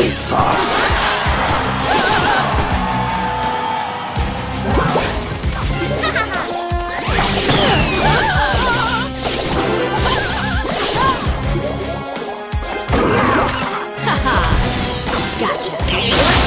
Paper! Gotcha.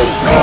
Bullseye.